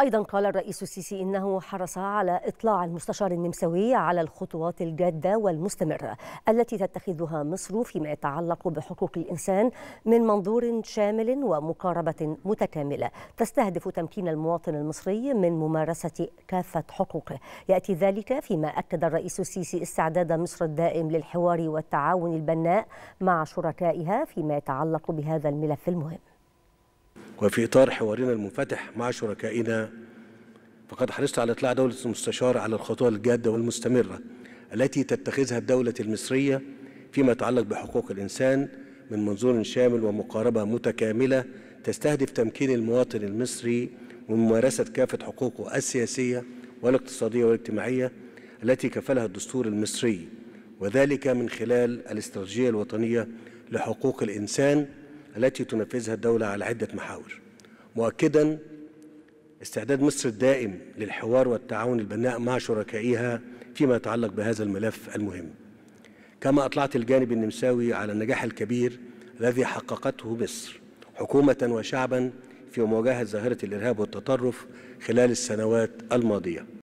أيضا قال الرئيس السيسي إنه حرص على إطلاع المستشار النمساوي على الخطوات الجادة والمستمرة التي تتخذها مصر فيما يتعلق بحقوق الإنسان من منظور شامل ومقاربة متكاملة تستهدف تمكين المواطن المصري من ممارسة كافة حقوقه. يأتي ذلك فيما أكد الرئيس السيسي استعداد مصر الدائم للحوار والتعاون البناء مع شركائها فيما يتعلق بهذا الملف المهم. وفي إطار حوارنا المنفتح مع شركائنا فقد حرصت على إطلاع دولة المستشار على الخطوات الجادة والمستمرة التي تتخذها الدولة المصرية فيما يتعلق بحقوق الإنسان من منظور شامل ومقاربة متكاملة تستهدف تمكين المواطن المصري من ممارسة كافة حقوقه السياسية والاقتصادية والاجتماعية التي كفلها الدستور المصري وذلك من خلال الاستراتيجية الوطنية لحقوق الإنسان التي تنفذها الدولة على عدة محاور. مؤكدا استعداد مصر الدائم للحوار والتعاون البناء مع شركائها فيما يتعلق بهذا الملف المهم. كما أطلعت الجانب النمساوي على النجاح الكبير الذي حققته مصر حكومة وشعبا في مواجهة ظاهرة الإرهاب والتطرف خلال السنوات الماضية.